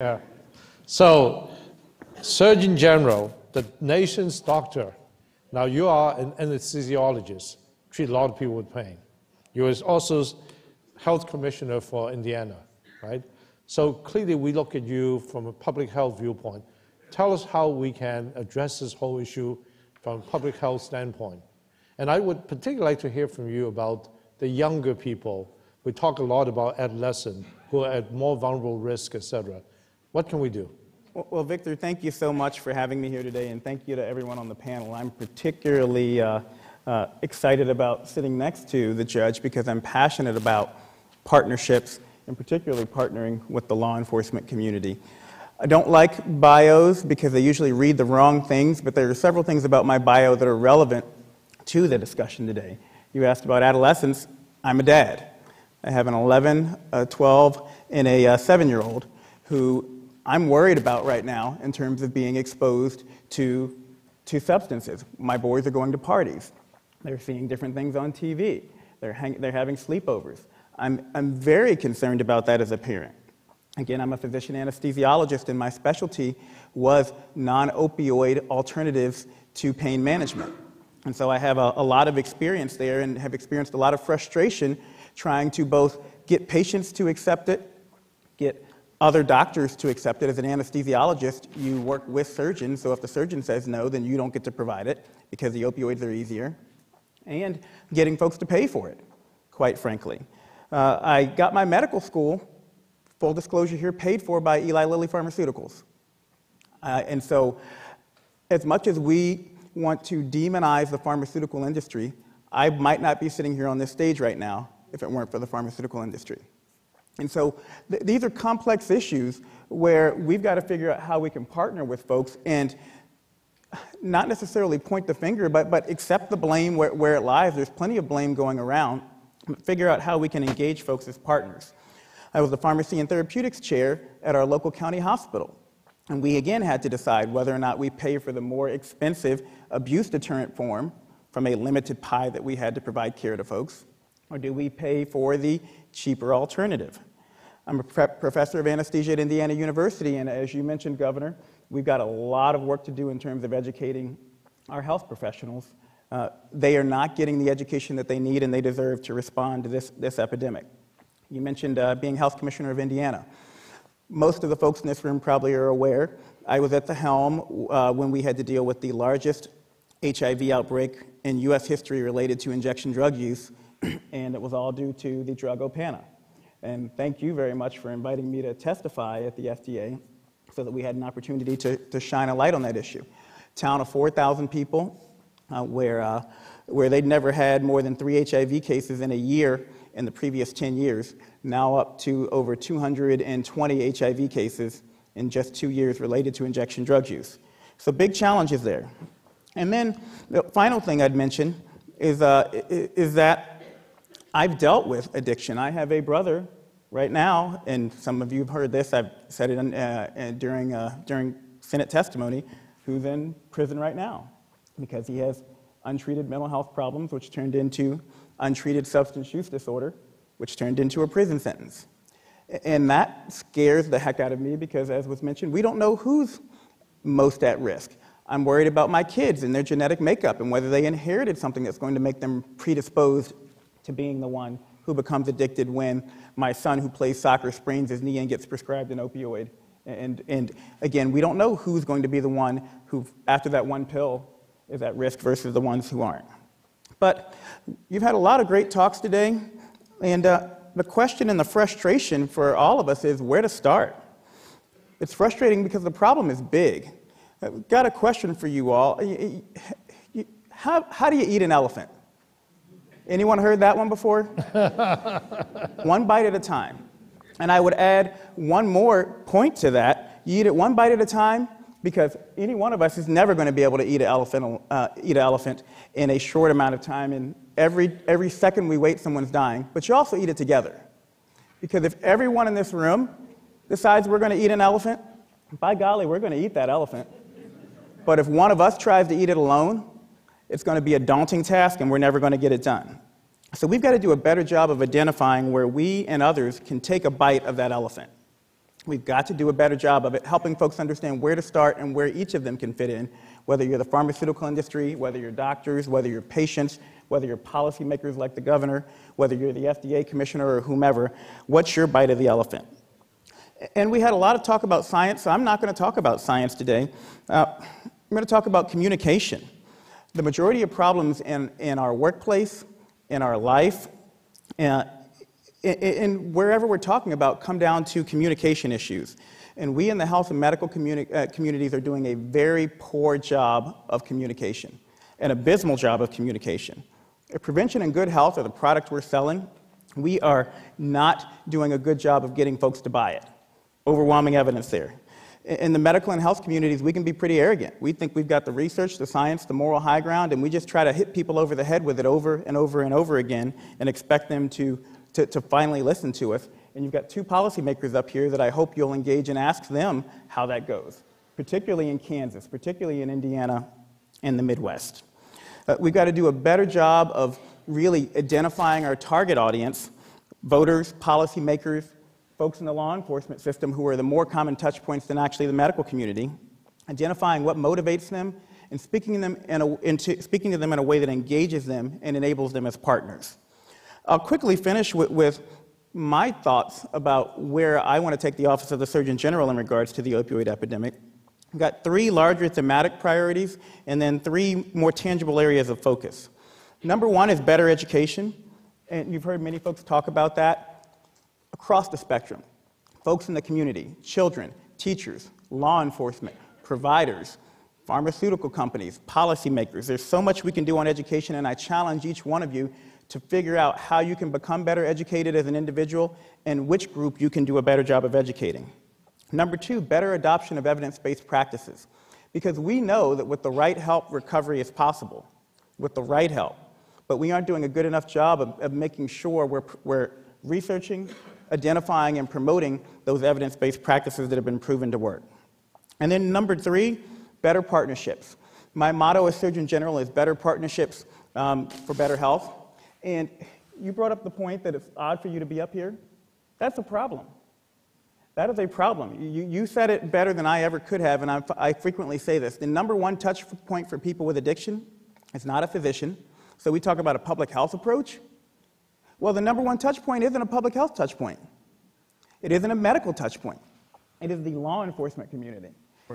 Yeah. So, Surgeon General, the nation's doctor, now you are an anesthesiologist, treat a lot of people with pain. You are also health commissioner for Indiana, right? So clearly we look at you from a public health viewpoint. Tell us how we can address this whole issue from a public health standpoint. And I would particularly like to hear from you about the younger people. We talk a lot about adolescents who are at more vulnerable risk, et cetera. What can we do? Well, Victor, thank you so much for having me here today, and thank you to everyone on the panel. I'm particularly uh, uh, excited about sitting next to the judge because I'm passionate about partnerships and particularly partnering with the law enforcement community. I don't like bios because they usually read the wrong things, but there are several things about my bio that are relevant to the discussion today. You asked about adolescence. I'm a dad. I have an 11, a 12, and a 7 year old who I'm worried about right now in terms of being exposed to, to substances. My boys are going to parties. They're seeing different things on TV. They're, hang, they're having sleepovers. I'm, I'm very concerned about that as a parent. Again, I'm a physician anesthesiologist, and my specialty was non opioid alternatives to pain management. And so I have a, a, lot of experience there and have experienced a lot of frustration trying to both get patients to accept it, get other doctors to accept it. As an anesthesiologist, you work with surgeons, so if the surgeon says no, then you don't get to provide it because the opioids are easier. And getting folks to pay for it, quite frankly. Uh, I got my medical school, full disclosure here, paid for by Eli Lilly Pharmaceuticals. Uh, and so, as much as we want to demonize the pharmaceutical industry, I might not be sitting here on this stage right now if it weren't for the pharmaceutical industry. And so th- these are complex issues where we've got to figure out how we can partner with folks and not necessarily point the finger, but, but accept the blame where, where it lies. There's plenty of blame going around. Figure out how we can engage folks as partners. I was the pharmacy and therapeutics chair at our local county hospital. And we again had to decide whether or not we pay for the more expensive abuse deterrent form from a limited pie that we had to provide care to folks, or do we pay for the cheaper alternative? I'm a professor of anesthesia at Indiana University, and as you mentioned, Governor, we've got a lot of work to do in terms of educating our health professionals. Uh, they are not getting the education that they need and they deserve to respond to this, this epidemic. You mentioned uh, being health commissioner of Indiana. Most of the folks in this room probably are aware. I was at the helm uh, when we had to deal with the largest HIV outbreak in U.S. history related to injection drug use, and it was all due to the drug Opana. And thank you very much for inviting me to testify at the FDA so that we had an opportunity to, to shine a light on that issue. Town of 4,000 people, uh, where, uh, where they'd never had more than three HIV cases in a year in the previous 10 years, now up to over 220 HIV cases in just two years related to injection drug use. So big challenges there. And then the final thing I'd mention is, uh, is that I've dealt with addiction. I have a brother right now, and some of you have heard this, I've said it in, uh, during, uh, during Senate testimony, who's in prison right now because he has untreated mental health problems, which turned into untreated substance use disorder, which turned into a prison sentence. And that scares the heck out of me because, as was mentioned, we don't know who's most at risk. I'm worried about my kids and their genetic makeup and whether they inherited something that's going to make them predisposed to being the one who becomes addicted when my son who plays soccer sprains his knee and gets prescribed an opioid. And, and again, we don't know who's going to be the one who, after that one pill, is at risk versus the ones who aren't. But you've had a lot of great talks today, and uh, the question and the frustration for all of us is where to start. It's frustrating because the problem is big. I've got a question for you all. How, how do you eat an elephant? Anyone heard that one before? one bite at a time. And I would add one more point to that. You eat it one bite at a time because any one of us is never going to be able to eat an elephant, uh, eat an elephant in a short amount of time. And every, every second we wait, someone's dying. But you also eat it together. Because if everyone in this room decides we're going to eat an elephant, by golly, we're going to eat that elephant. But if one of us tries to eat it alone, it's going to be a daunting task and we're never going to get it done. So we've got to do a better job of identifying where we and others can take a bite of that elephant. We've got to do a better job of it, helping folks understand where to start and where each of them can fit in, whether you're the pharmaceutical industry, whether you're doctors, whether you're patients, whether you're policymakers like the governor, whether you're the FDA commissioner or whomever. What's your bite of the elephant? And we had a lot of talk about science, so I'm not going to talk about science today. Uh, I'm going to talk about communication. The majority of problems in, in our workplace, in our life, and wherever we're talking about come down to communication issues. And we in the health and medical communi- uh, communities are doing a very poor job of communication, an abysmal job of communication. If prevention and good health are the product we're selling, we are not doing a good job of getting folks to buy it. Overwhelming evidence there. In the medical and health communities, we can be pretty arrogant. We think we've got the research, the science, the moral high ground, and we just try to hit people over the head with it over and over and over again and expect them to to, to finally listen to us. And you've got two policymakers up here that I hope you'll engage and ask them how that goes, particularly in Kansas, particularly in Indiana and the Midwest. Uh, we've got to do a better job of really identifying our target audience voters, policymakers, folks in the law enforcement system who are the more common touch points than actually the medical community, identifying what motivates them, and speaking, to them in a, into, speaking to them in a way that engages them and enables them as partners. I'll quickly finish with, with my thoughts about where I want to take the Office of the Surgeon General in regards to the opioid epidemic. I've got three larger thematic priorities and then three more tangible areas of focus. Number one is better education, and you've heard many folks talk about that across the spectrum. Folks in the community, children, teachers, law enforcement, providers, pharmaceutical companies, policymakers. There's so much we can do on education, and I challenge each one of you to figure out how you can become better educated as an individual and which group you can do a better job of educating. Number two, better adoption of evidence based practices. Because we know that with the right help, recovery is possible, with the right help. But we aren't doing a good enough job of, of making sure we're, we're researching, identifying, and promoting those evidence based practices that have been proven to work. And then number three, better partnerships. My motto as Surgeon General is better partnerships um, for better health. And you brought up the point that it's odd for you to be up here. That's a problem. That is a problem. You, you said it better than I ever could have, and I, I frequently say this. The number one touch point for people with addiction is not a physician. So we talk about a public health approach. Well, the number one touch point isn't a public health touch point. It isn't a medical touch point. It is the law enforcement community.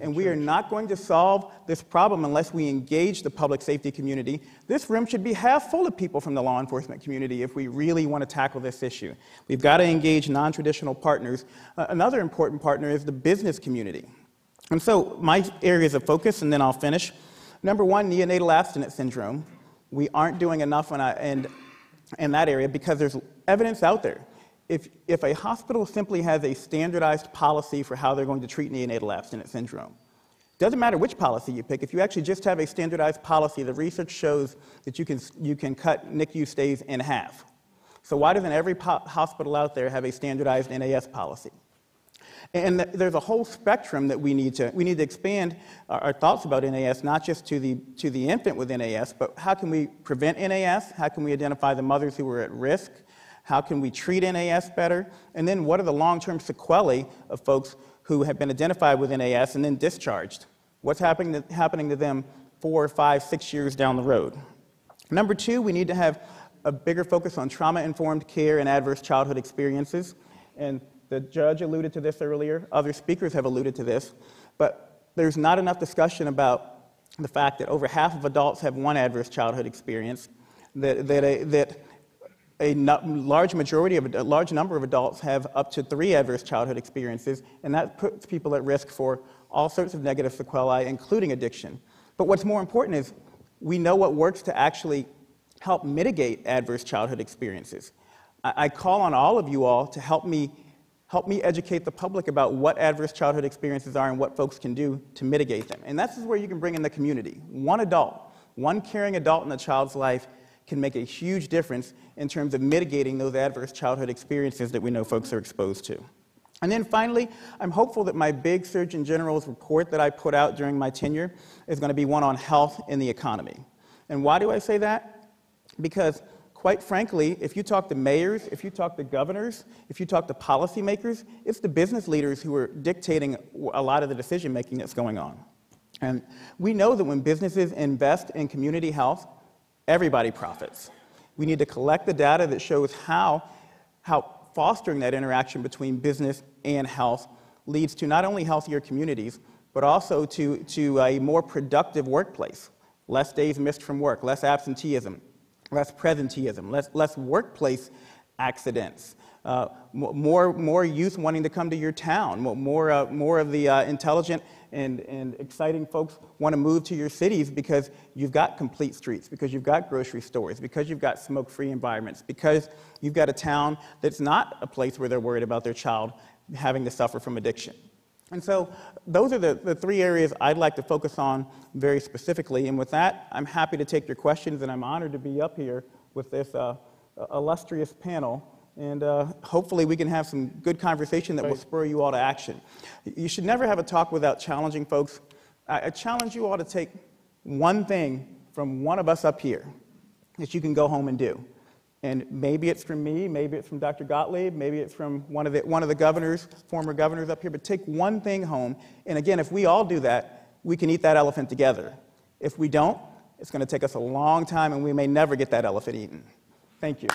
And we are not going to solve this problem unless we engage the public safety community. This room should be half full of people from the law enforcement community if we really want to tackle this issue. We've got to engage non traditional partners. Uh, another important partner is the business community. And so, my areas of focus, and then I'll finish. Number one, neonatal abstinence syndrome. We aren't doing enough in, in that area because there's evidence out there if, if a hospital simply has a standardized policy for how they're going to treat neonatal abstinence syndrome, doesn't matter which policy you pick, if you actually just have a standardized policy, the research shows that you can, you can cut NICU stays in half. So, why doesn't every hospital out there have a standardized NAS policy? And there's a whole spectrum that we need to, we need to expand our, thoughts about NAS, not just to the, to the infant with NAS, but how can we prevent NAS? How can we identify the mothers who are at risk? How can we treat NAS better? And then what are the long term sequelae of folks who have been identified with NAS and then discharged? What's happening to, happening to them four, five, six years down the road? Number two, we need to have a bigger focus on trauma informed care and adverse childhood experiences. And the judge alluded to this earlier, other speakers have alluded to this, but there's not enough discussion about the fact that over half of adults have one adverse childhood experience, that, that, a, that a large majority of a large number of adults have up to three adverse childhood experiences, and that puts people at risk for all sorts of negative sequelae, including addiction. But what's more important is we know what works to actually help mitigate adverse childhood experiences. I call on all of you all to help me help me educate the public about what adverse childhood experiences are and what folks can do to mitigate them. And that's where you can bring in the community. One adult, one caring adult in a child's life can make a huge difference in terms of mitigating those adverse childhood experiences that we know folks are exposed to. And then finally, I'm hopeful that my big Surgeon General's report that I put out during my tenure is going to be one on health and the economy. And why do I say that? Because quite frankly, if you talk to mayors, if you talk to governors, if you talk to policymakers, it's the business leaders who are dictating a lot of the decision making that's going on. And we know that when businesses invest in community health, everybody profits. We need to collect the data that shows how, how fostering that interaction between business and health leads to not only healthier communities, but also to, to a more productive workplace. Less days missed from work, less absenteeism, less presenteeism, less, less workplace accidents, uh, more, more youth wanting to come to your town, more, uh, more of the uh, intelligent and, and exciting folks want to move to your cities because you've got complete streets, because you've got grocery stores, because you've got smoke free environments, because you've got a town that's not a place where they're worried about their child having to suffer from addiction. And so, those are the, the three areas I'd like to focus on very specifically. And with that, I'm happy to take your questions, and I'm honored to be up here with this uh, illustrious panel. And uh, hopefully, we can have some good conversation that will spur you all to action. You should never have a talk without challenging folks. I, I challenge you all to take one thing from one of us up here that you can go home and do. And maybe it's from me, maybe it's from Dr. Gottlieb, maybe it's from one of the, one of the governors, former governors up here, but take one thing home. And again, if we all do that, we can eat that elephant together. If we don't, it's going to take us a long time and we may never get that elephant eaten. Thank you.